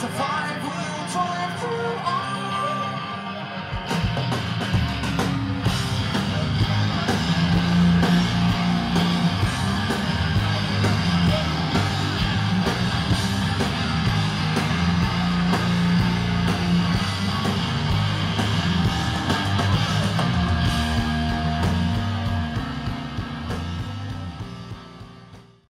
So far, we'll drive through all